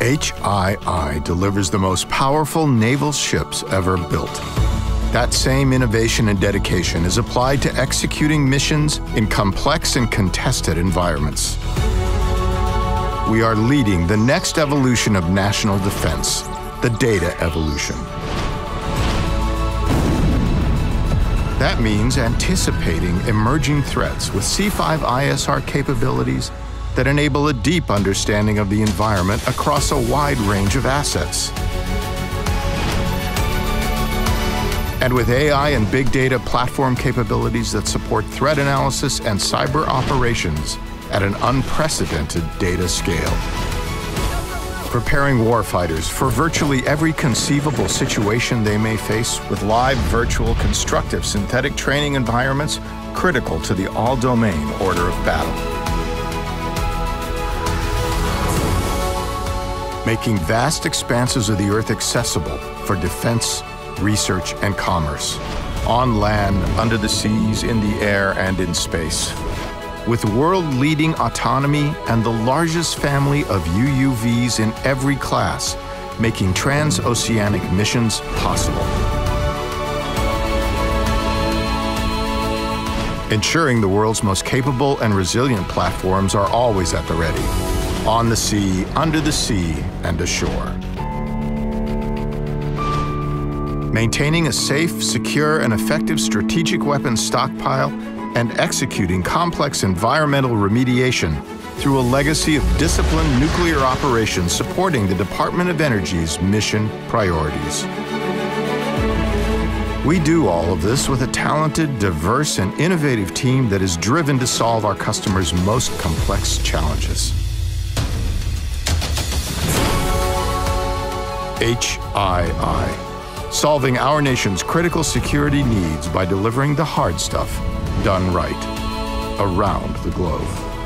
HII delivers the most powerful naval ships ever built. That same innovation and dedication is applied to executing missions in complex and contested environments. We are leading the next evolution of national defense, the data evolution. That means anticipating emerging threats with C5ISR capabilities that enable a deep understanding of the environment across a wide range of assets. And with AI and big data platform capabilities that support threat analysis and cyber operations at an unprecedented data scale. Preparing warfighters for virtually every conceivable situation they may face with live, virtual, constructive synthetic training environments critical to the all-domain order of battle. Making vast expanses of the Earth accessible for defense, research, and commerce, on land, under the seas, in the air, and in space. With world-leading autonomy and the largest family of UUVs in every class, making transoceanic missions possible. Ensuring the world's most capable and resilient platforms are always at the ready on the sea, under the sea, and ashore. Maintaining a safe, secure, and effective strategic weapons stockpile and executing complex environmental remediation through a legacy of disciplined nuclear operations supporting the Department of Energy's mission priorities. We do all of this with a talented, diverse, and innovative team that is driven to solve our customers' most complex challenges. HII, solving our nation's critical security needs by delivering the hard stuff done right around the globe.